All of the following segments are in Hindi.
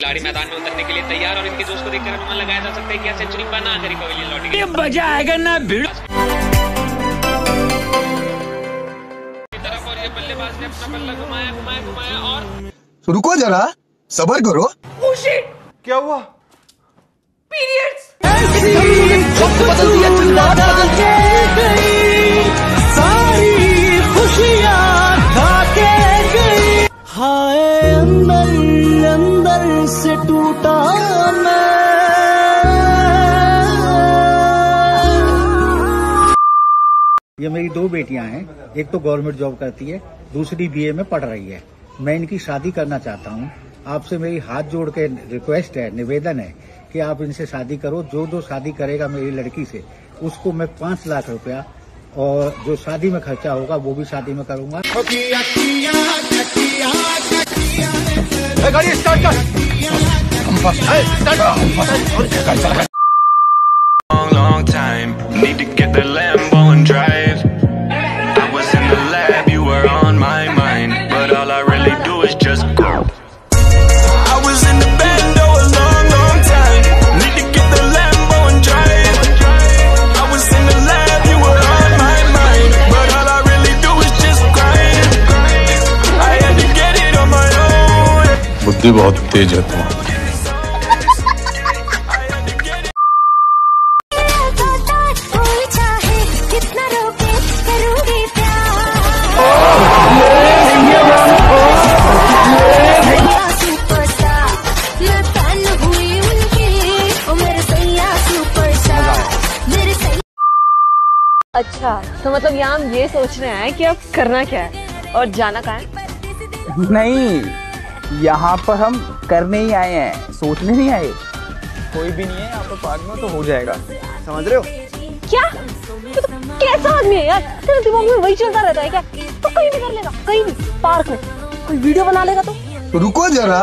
खिलाड़ी मैदान में उतरने के लिए तैयार और इनके जोश को देखकर अनुमान लगाया जा सकता है कि सेंचुरी बना कर पवेलियन लौटेंगे मज़ा आएगा ना भीड़। तरफ़ और ये बल्लेबाज ने अपना बल्ला घुमाया घुमाया घुमाया और रुको जरा सबर करो। क्या हुआ? सारी से टूटा मैं। ये मेरी दो बेटियाँ हैं। एक तो गवर्नमेंट जॉब करती है दूसरी बीए में पढ़ रही है। मैं इनकी शादी करना चाहता हूँ। आपसे मेरी हाथ जोड़ के रिक्वेस्ट है निवेदन है कि आप इनसे शादी करो। जो जो शादी करेगा मेरी लड़की से उसको मैं पाँच लाख रुपया और जो शादी में खर्चा होगा वो भी शादी में करूँगा। गाड़ी स्टार्ट कर। Long, long time. Need to get the Lambo बुद्धि बहुत तेज है तुम्हारी। कोई चाहे कितना रोके करूँगी प्यार सुपरस्टार मैं फ़ैन हुई उनकी ओ मेरे सैया सुपरस्टार मेरे सैया अच्छा तो मतलब यहाँ हम ये सोच रहे हैं कि अब करना क्या है? और जाना कहाँ है? नहीं यहाँ पर हम करने ही आए हैं सोचने नहीं आए। कोई भी नहीं है यहाँ पर पार्क में तो हो जाएगा। समझ रहे हो? क्या? तू तो कैसा आदमी है यार? तेरे दिमाग में वही चलता रहता है क्या? तो कहीं भी कर लेगा कहीं भी पार्क में। कोई वीडियो बना लेगा तो? रुको जरा।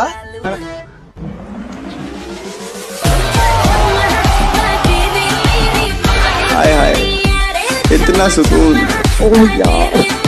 हाय हाय। इतना सुकून। ओह यार।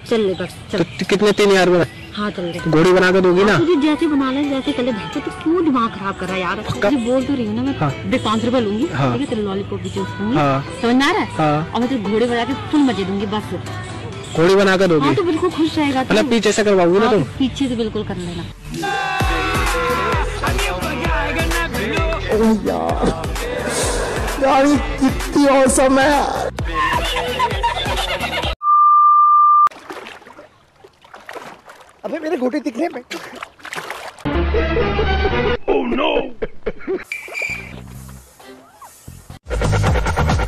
चल बस चल। कितने तीन यार बना हाँ चल ले। घोड़ी बना के दोगी ना? तुझे जैसे बना ले जैसे कर ले भैंसो तो क्यों दिमाग खराब कर रहा है यार? तुझे बोल तो रही हूँ ना मैं। हाँ। पाँच रुपए लूँगी हाँ। तेरे लॉलीपॉप भी चूस दूँगी हाँ। समझ में आ रहा है? हाँ। और मैं तेरे घोड़े बना के फुल मज़े दूँगी बस। घोड़ी बना के दोगी? हाँ तो बिल्कुल खुश रहेगा मतलब पीछे से करवाओगी ना हाँ, तुम? तो पीछे से बिल्कुल कर लेना। ओह यार यार कितनी औसम है अबे मेरे गोटे दिखने में oh, no.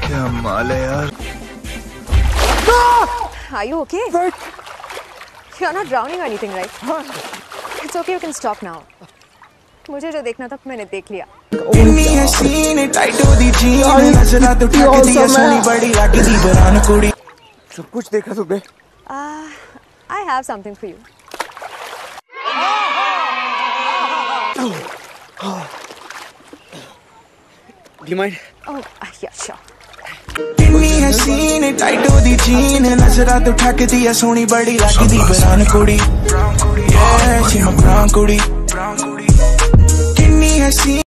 क्या माल है यार Are you okay? But... You're not drowning or anything, right? Huh? It's okay, you can stop now. मुझे जो देखना था मैंने देख लिया सब कुछ देखा तुमने Uh, I have something for you. Do you mind? Oh, uh, yeah, sure. ਇੰਨੀ ਹਸੀਨ ਟਾਈਟ ਉਹਦੀ ਜੀਨ ਨਜ਼ਰਾਂ ਤੋਂ ਠੱਕਦੀ ਐ ਸੋਹਣੀ ਬੜੀ ਲੱਗਦੀ ਬਰਾਨ ਕੁੜੀ ਯੇ ਸ਼ਿਮ ਬਰਾਨ ਕੁੜੀ next see.